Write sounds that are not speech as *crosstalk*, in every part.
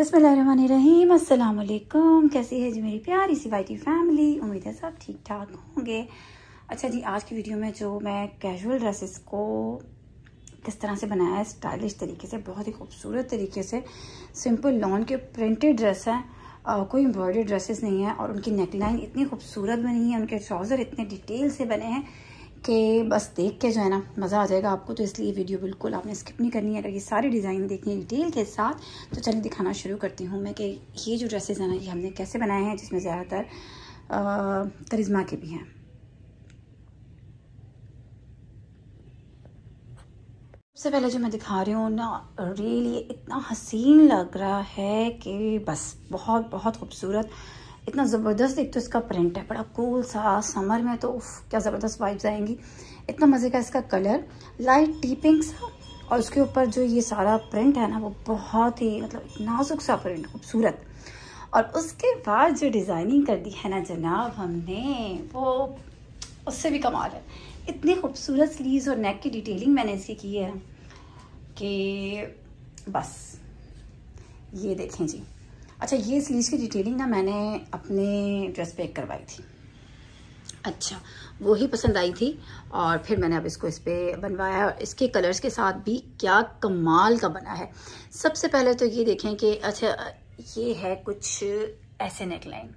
बसमीम अल्लाम कैसी है जी मेरी प्यारी सी वाइटी फैमिली? उम्मीद है सब ठीक ठाक होंगे। अच्छा जी, आज की वीडियो में जो मैं कैजुअल ड्रेसेस को किस तरह से बनाया है स्टाइलिश तरीके से, बहुत ही खूबसूरत तरीके से सिंपल लॉन के प्रिंटेड ड्रेस हैं कोई एम्ब्रॉयडरी ड्रेसेस नहीं है और उनकी नेकलाइन इतनी खूबसूरत बनी है, उनके ट्राउज़र इतने डिटेल से बने हैं कि बस देख के जो है ना, मज़ा आ जाएगा आपको तो इसलिए वीडियो बिल्कुल आपने स्किप नहीं करनी है। अगर ये सारे डिज़ाइन देखनी है डिटेल के साथ तो चलिए दिखाना शुरू करती हूँ मैं कि ये जो ड्रेसेस हैं ना, ये हमने कैसे बनाए हैं, जिसमें ज़्यादातर करिश्मा के भी हैं। सबसे पहले जो मैं दिखा रही हूँ ना रियली इतना हसीन लग रहा है कि बस, बहुत बहुत खूबसूरत। इतना ज़बरदस्त एक तो इसका प्रिंट है, बड़ा कूल सा समर में तो उफ, क्या ज़बरदस्त वाइब्स आएँगी। इतना मज़े का इसका कलर लाइट टी पिंक सा, और उसके ऊपर जो ये सारा प्रिंट है ना, वो बहुत ही मतलब नाजुक सा प्रिंट खूबसूरत। और उसके बाद जो डिज़ाइनिंग कर दी है ना जनाब हमने, वो उससे भी कमाल है। इतनी खूबसूरत स्लीव्स और नेक की डिटेलिंग मैंने इसकी की है कि बस, ये देखें जी। अच्छा ये स्लीव्स की डिटेलिंग ना मैंने अपने ड्रेस पे करवाई थी। अच्छा वो ही पसंद आई थी और फिर मैंने अब इसको इस पर बनवाया है। और इसके कलर्स के साथ भी क्या कमाल का बना है। सबसे पहले तो ये देखें कि अच्छा ये है कुछ ऐसे नेक लाइन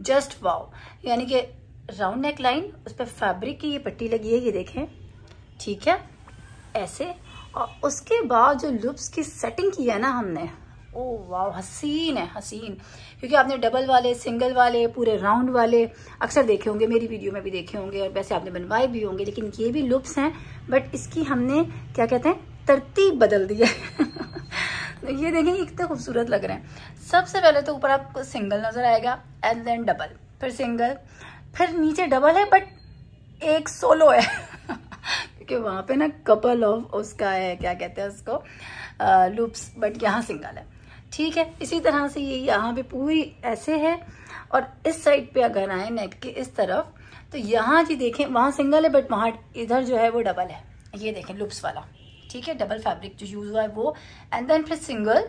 जस्ट वाओ यानी कि राउंड नेक लाइन उस पर फैब्रिक की ये पट्टी लगी है, ये देखें। ठीक है? ऐसे, और उसके बाद जो लुप्स की सेटिंग की है ना हमने ओ वाह हसीन है, हसीन। क्योंकि आपने डबल वाले सिंगल वाले, पूरे राउंड वाले अक्सर देखे होंगे, मेरी वीडियो में भी देखे होंगे और वैसे आपने बनवाए भी होंगे, लेकिन ये भी लुप्स हैं बट इसकी हमने, क्या कहते हैं, तरतीब बदल दी है। *laughs* तो ये देखें कितना खूबसूरत लग रहे हैं। सबसे पहले तो ऊपर आपको सिंगल नज़र आएगा एंड देन डबल फिर सिंगल फिर नीचे डबल है बट एक सोलो है। *laughs* क्योंकि वहाँ पे ना कपल ऑफ़ उसका है, क्या कहते हैं उसको लूप्स बट यहाँ सिंगल है। ठीक है? इसी तरह से ये यहाँ पे पूरी ऐसे है। और इस साइड पे अगर आए नेक के इस तरफ़ तो यहाँ जी देखें, वहाँ सिंगल है बट वहाँ इधर जो है वो डबल है। ये देखें लुप्स वाला। ठीक है? डबल फैब्रिक जो यूज़ हुआ है वो। एंड देन फिर सिंगल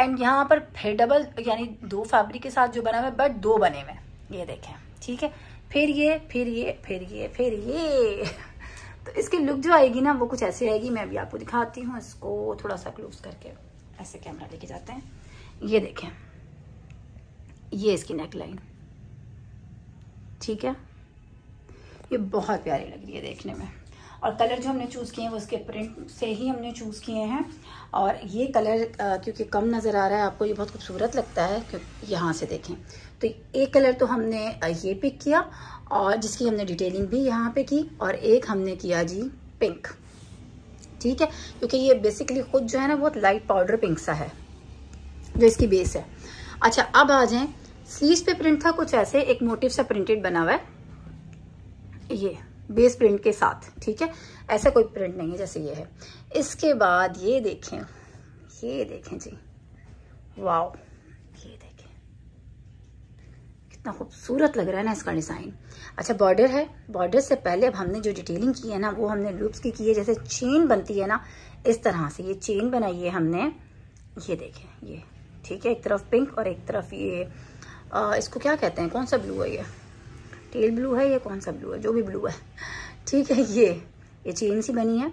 एंड यहाँ पर फिर डबल यानी दो फैब्रिक के साथ जो बना हुआ है बट दो बने हुए ये देखें, ठीक है? फिर ये फिर ये फिर ये फिर ये। *laughs* तो इसकी लुक जो आएगी ना, वो कुछ ऐसी आएगी मैं अभी आपको दिखाती हूँ, इसको थोड़ा सा क्लोज करके। ऐसे कैमरा लेके जाते हैं। ये देखें। ये इसकी नेक लाइन ठीक है? ये बहुत प्यारी लग रही है देखने में। और कलर जो हमने चूज़ किए हैं, वो उसके प्रिंट से ही हमने चूज़ किए हैं। और ये कलर क्योंकि कम नज़र आ रहा है आपको, ये बहुत खूबसूरत लगता है क्योंकि यहाँ से देखें। तो एक कलर तो हमने ये पिक किया और जिसकी हमने डिटेलिंग भी यहाँ पे की और एक हमने किया जी पिंक ठीक है? क्योंकि ये बेसिकली खुद जो है ना बहुत लाइट पाउडर पिंक सा है, जो इसकी बेस है। अच्छा अब आ जाए। स्लीव पे प्रिंट था कुछ ऐसे, एक मोटिव सा प्रिंटेड बना हुआ है। ये बेस प्रिंट के साथ, ठीक है? ऐसा कोई प्रिंट नहीं है, जैसे ये है। इसके बाद ये देखें ये देखें जी। वाओ कितना खूबसूरत लग रहा है ना इसका डिज़ाइन अच्छा बॉर्डर है। बॉर्डर से पहले अब हमने जो डिटेलिंग की है ना वो हमने लूप्स की की है। जैसे चेन बनती है ना इस तरह से ये चेन बनाई है हमने। ये देखें ये। ठीक है एक तरफ़ पिंक और एक तरफ़ ये आ, इसको क्या कहते हैं? कौन सा ब्लू है ये? टेल ब्लू है ये कौन सा ब्लू है? जो भी ब्लू है। ठीक है ये। ये चेन सी बनी है।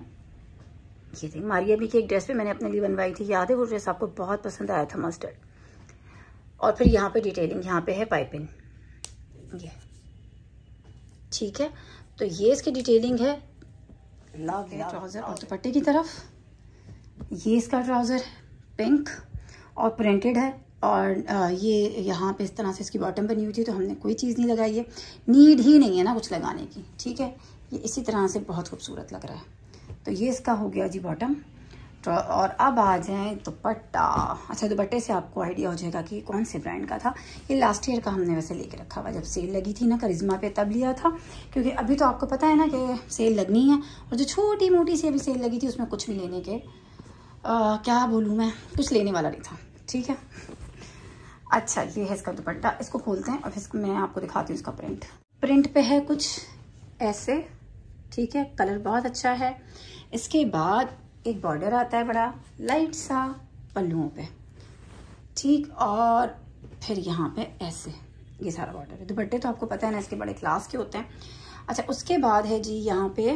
ये थी मारिया भी की एक ड्रेस पे मैंने अपने लिए बनवाई थी। याद है वो ड्रेस आपको बहुत पसंद आया था मस्टर्ड और फिर यहाँ पे डिटेलिंग यहाँ पे है पाइपिंग ये ठीक है तो ये इसकी डिटेलिंग है। ट्राउज़र और दुपट्टे की तरफ़। ये इसका ट्राउज़र पिंक और प्रिंटेड है। और ये यहाँ पे इस तरह से इसकी बॉटम बनी हुई थी तो हमने कोई चीज़ नहीं लगाई है। नीड ही नहीं है ना कुछ लगाने की ठीक है? ये इसी तरह से बहुत खूबसूरत लग रहा है। तो ये इसका हो गया जी बॉटम तो और अब आ जाए दुपट्टा। अच्छा दुपट्टे से आपको आइडिया हो जाएगा कि कौन से ब्रांड का था। ये लास्ट ईयर का हमने वैसे लेके रखा हुआ जब सेल लगी थी ना करिश्मा पे तब लिया था। क्योंकि अभी तो आपको पता है ना कि सेल लगनी है और जो छोटी मोटी सी अभी सेल लगी थी उसमें कुछ भी लेने के। आ, क्या बोलूँ मैं? कुछ लेने वाला नहीं था ठीक है? अच्छा ये है इसका दुपट्टा। इसको खोलते हैं और फिर मैं आपको दिखाती हूँ इसका प्रिंट प्रिंट पे है कुछ ऐसे ठीक है? कलर बहुत अच्छा है। इसके बाद एक बॉर्डर आता है बड़ा लाइट सा पल्लुओं पे। ठीक, और फिर यहाँ पे ऐसे, ये सारा बॉर्डर है। दुपट्टे तो आपको पता है ना, इसके बड़े क्लास के होते हैं। अच्छा उसके बाद है जी यहाँ पे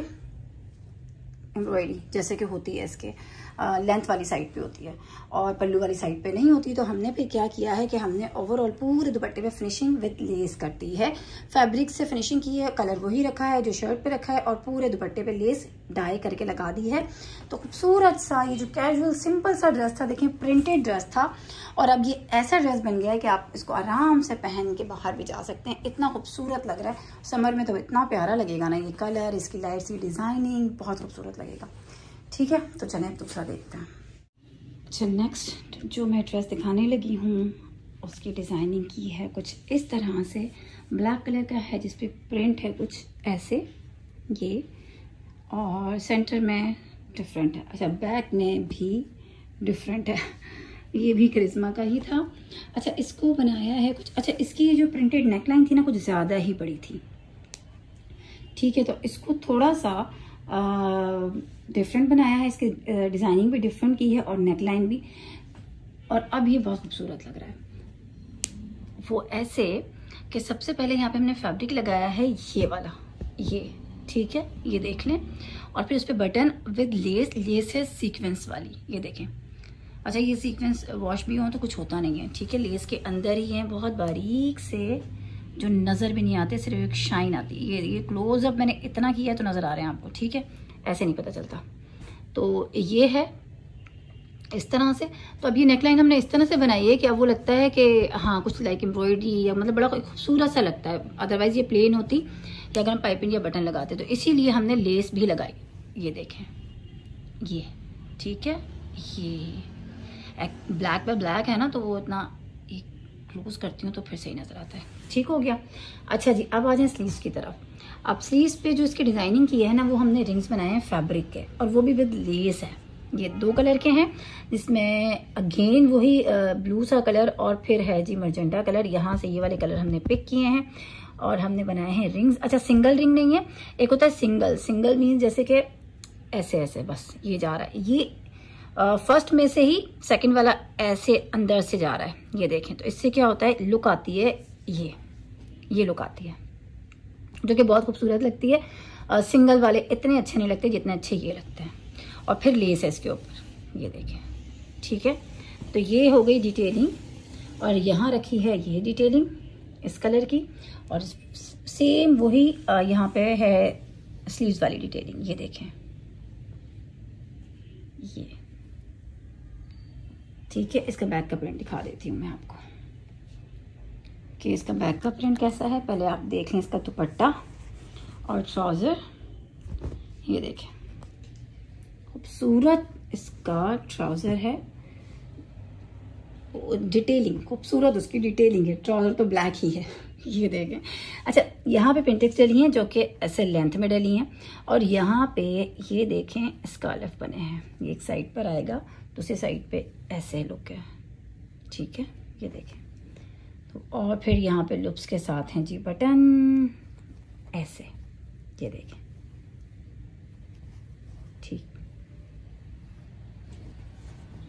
एम्ब्रॉयडरी जैसे कि होती है इसके। लेंथ वाली साइड पे होती है। और पल्लू वाली साइड पे नहीं होती तो हमने फिर क्या किया है कि हमने ओवरऑल पूरे दुपट्टे पे फिनिशिंग विद लेस कर दी है। फैब्रिक से फिनिशिंग की है कलर वही रखा है, जो शर्ट पे रखा है, और पूरे दुपट्टे पे लेस डाई करके लगा दी है। तो खूबसूरत सा ये जो कैजुअल सिंपल सा ड्रेस था देखें प्रिंटेड ड्रेस था। और अब ये ऐसा ड्रेस बन गया है कि आप इसको आराम से पहन के बाहर भी जा सकते हैं। इतना खूबसूरत लग रहा है। समर में तो इतना प्यारा लगेगा ना ये कलर इसकी लाइट सी डिज़ाइनिंग बहुत खूबसूरत लगेगा। ठीक है? तो चलें, दूसरा देखते हैं। अच्छा नेक्स्ट जो मैं ड्रेस दिखाने लगी हूँ, उसकी डिज़ाइनिंग की है कुछ इस तरह से। ब्लैक कलर का है जिस प्रिंट है कुछ ऐसे, ये। और सेंटर में डिफरेंट है। अच्छा बैक में भी डिफरेंट है। *laughs* ये भी करिश्मा का ही था। अच्छा इसको बनाया है कुछ अच्छा इसकी ये जो प्रिंटेड नेकलाइन थी ना, कुछ ज़्यादा ही बड़ी थी। ठीक है तो इसको थोड़ा सा डिफरेंट बनाया है, इसकी डिज़ाइनिंग भी डिफरेंट की है और नेकलाइन भी। और अब ये बहुत खूबसूरत लग रहा है। वो ऐसे कि सबसे पहले यहाँ पे हमने फैब्रिक लगाया है ये वाला। ये, ठीक है? ये देख लें। और फिर उस पर बटन विद लेस लेस है सीक्वेंस वाली। ये देखें। अच्छा ये सीक्वेंस वॉश भी हो तो कुछ होता नहीं है, ठीक है? लेस के अंदर ही है, बहुत बारीक से जो नज़र भी नहीं आते, सिर्फ़ एक शाइन आती है। ये ये क्लोज क्लोजअप मैंने इतना किया है तो नज़र आ रहे हैं आपको, ठीक है? ऐसे नहीं पता चलता। तो ये है इस तरह से। तो अब ये नेकलाइन हमने इस तरह से बनाई है कि अब वो लगता है कि हाँ कुछ लाइक एम्ब्रॉयडरी या मतलब बड़ा खूबसूरत सा लगता है। अदरवाइज़ ये प्लेन होती या अगर हम पाइपिंग या बटन लगाते तो। इसीलिए हमने लेस भी लगाई। ये देखें। ये, ठीक है? ये ब्लैक बाय ब्लैक है ना तो वो इतना क्लोज करती हूँ तो फिर सही नज़र आता है। ठीक हो गया। अच्छा जी, अब आ जाए स्लीव्स की तरफ़। अब स्लीव्स पे जो इसकी डिज़ाइनिंग की है ना, वो हमने रिंग्स बनाए हैं फैब्रिक के, और वो भी विद लेस है। ये दो कलर के हैं, जिसमें अगेन वही ब्लू सा कलर और फिर है जी मर्जेंटा कलर यहाँ से ये वाले कलर हमने पिक किए हैं और हमने बनाए हैं रिंग्स अच्छा सिंगल रिंग नहीं है, एक होता है सिंगल सिंगल मीन जैसे कि ऐसे ऐसे बस ये जा रहा है। ये फ़र्स्ट में से ही सेकंड वाला ऐसे अंदर से जा रहा है। ये देखें तो इससे क्या होता है? लुक आती है ये। ये लुक आती है। जो कि बहुत खूबसूरत लगती है। सिंगल वाले इतने अच्छे नहीं लगते जितने अच्छे ये लगते हैं। और फिर लेस है इसके ऊपर। ये देखें। ठीक है? तो ये हो गई डिटेलिंग और यहाँ रखी है ये डिटेलिंग इस कलर की। और सेम वही यहाँ पे है स्लीव्स वाली डिटेलिंग ये देखें। ये। ठीक है, इसका बैक का प्रिंट दिखा देती हूँ मैं आपको। कि इसका बैक का प्रिंट कैसा है? पहले आप देख लें इसका दुपट्टा और ट्राउज़र ये देखें। खूबसूरत इसका ट्राउज़र है। डिटेलिंग खूबसूरत उसकी डिटेलिंग है। ट्राउज़र तो ब्लैक ही है। *laughs* ये देखें। अच्छा यहाँ पे प्रिंटेक्स डली हैं जो कि ऐसे लेंथ में डली हैं। और यहाँ पे ये देखें स्कालफ बने हैं। ये एक साइड पर आएगा। दूसरी साइड पे ऐसे लुक है। ठीक है? ये देखें। तो और फिर यहाँ पे लुप्स के साथ हैं जी बटन ऐसे। ये देखें। ठीक।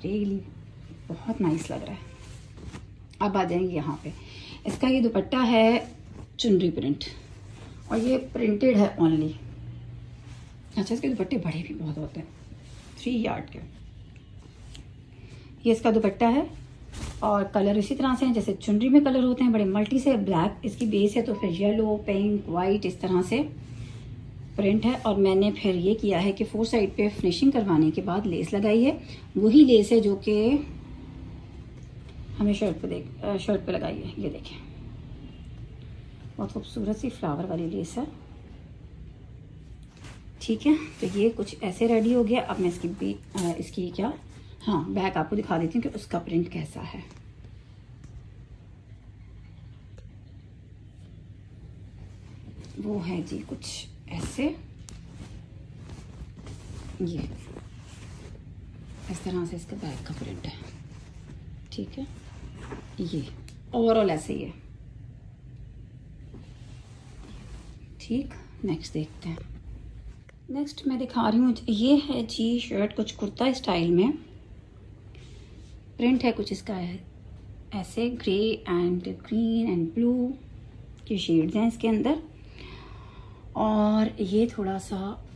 रियली बहुत नाइस लग रहा है। अब आ जाएँगे यहाँ पे। इसका ये दुपट्टा है चुनरी प्रिंट और ये प्रिंटेड है ओनली अच्छा इसके दुपट्टे बड़े भी बहुत होते हैं। थ्री यार्ड के। ये इसका दुपट्टा है और कलर इसी तरह से हैं, जैसे चुनरी में कलर होते हैं, बड़े मल्टी से, ब्लैक, इसकी बेस है तो फिर येलो, पिंक वाइट इस तरह से प्रिंट है। और मैंने फिर ये किया है कि फोर साइड पे फिनिशिंग करवाने के बाद लेस लगाई है। वही लेस है जो कि हमें शर्ट पे देख शर्ट पे लगाई है। ये देखें। बहुत खूबसूरत सी फ्लावर वाली लेस है। ठीक है तो ये कुछ ऐसे रेडी हो गया। अब मैं इसकी इसकी क्या हाँ बैक आपको दिखा देती हूँ कि उसका प्रिंट कैसा है। वो है जी कुछ ऐसे। ये। इस तरह से इसका बैक का प्रिंट है। ठीक है? ये। ओवरऑल ऐसे ही है। ठीक नेक्स्ट देखते हैं। नेक्स्ट मैं दिखा रही हूँ, ये है जी शर्ट कुछ कुर्ता स्टाइल में। प्रिंट है कुछ इसका है। ऐसे grey and green and blue की शेड्स हैं इसके अंदर। और ये थोड़ा सा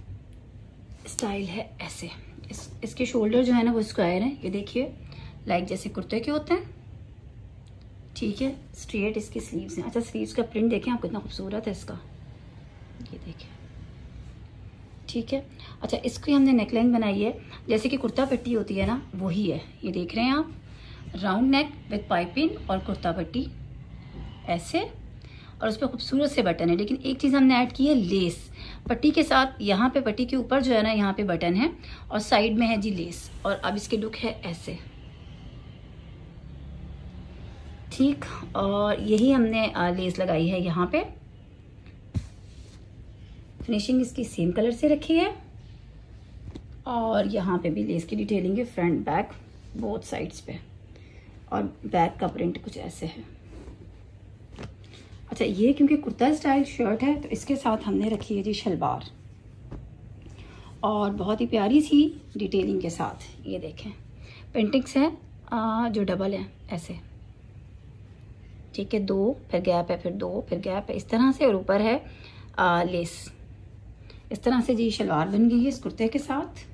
स्टाइल है ऐसे। इस, इसके शोल्डर जो है ना वो स्क्वायर है। ये देखिए लाइक जैसे कुर्ते के होते हैं। ठीक है स्ट्रेट इसकी स्लीव्स हैं। अच्छा स्लीव्स का प्रिंट देखें, आप कितना खूबसूरत है इसका। ये देखें ठीक है अच्छा इसकी हमने नेकलाइन बनाई है। जैसे कि कुर्ता पट्टी होती है ना, वही है। ये देख रहे हैं आप। राउंड नेक विथ पाइपिंग और कुर्ता पट्टी। ऐसे। और उस पर खूबसूरत से बटन है। लेकिन एक चीज़ हमने ऐड की है लेस पट्टी के साथ यहाँ पे पट्टी के ऊपर जो है ना, यहाँ पे बटन है और साइड में है जी लेस और अब इसके लुक है ऐसे। ठीक, और यही हमने लेस लगाई है यहाँ पे। फिनिशिंग इसकी सेम कलर से रखी है। और यहाँ पे भी लेस की डिटेलिंग है फ्रंट बैक बोथ साइड्स पे। और बैक का प्रिंट कुछ ऐसे है। अच्छा ये क्योंकि कुर्ता स्टाइल शर्ट है तो इसके साथ हमने रखी है जी शलवार। और बहुत ही प्यारी सी डिटेलिंग के साथ ये देखें। पेंटिंग्स है जो डबल है ऐसे। ठीक है दो फिर गैप है फिर दो फिर गैप है। इस तरह से और ऊपर है आ, लेस इस तरह से जी शलवार बन गई है इस कुर्ते के साथ।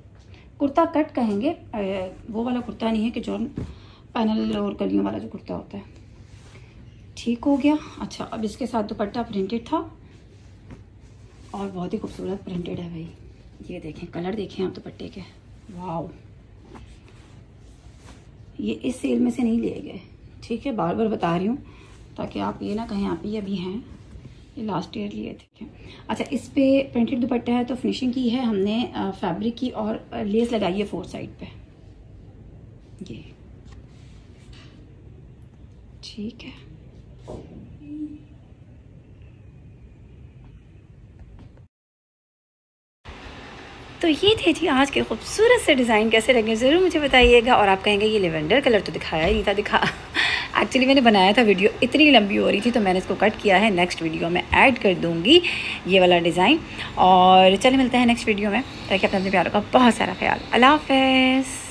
कुर्ता कट कहेंगे वो वाला कुर्ता नहीं है कि जो पैनल और कलियों वाला जो कुर्ता होता है। ठीक हो गया। अच्छा अब इसके साथ दुपट्टा प्रिंटेड था। और बहुत ही खूबसूरत प्रिंटेड है भाई। ये देखें कलर देखें आप दुपट्टे के। वाह ये इस सेल में से नहीं लिए गए। ठीक है बार बार बता रही हूँ, ताकि आप ये ना कहें, आप ये अभी हैं। ये लास्ट ईयर लिए थे अच्छा इस पे प्रिंटेड दुपट्टा है तो फिनिशिंग की है हमने फैब्रिक की और लेस लगाई है फोर साइड पे। ये। ठीक है। तो ये थे जी आज के खूबसूरत से डिज़ाइन कैसे लगे ज़रूर मुझे बताइएगा। और आप कहेंगे, ये लेवेंडर कलर तो दिखाया ही नहीं था, दिखा। एक्चुअली मैंने बनाया था वीडियो, इतनी लंबी हो रही थी तो मैंने इसको कट किया है। नेक्स्ट वीडियो में ऐड कर दूँगी ये वाला डिज़ाइन। और चले मिलते हैं नेक्स्ट वीडियो में। ताकि अपने अपने प्यारों का बहुत सारा ख्याल। अल्लाह हाफ़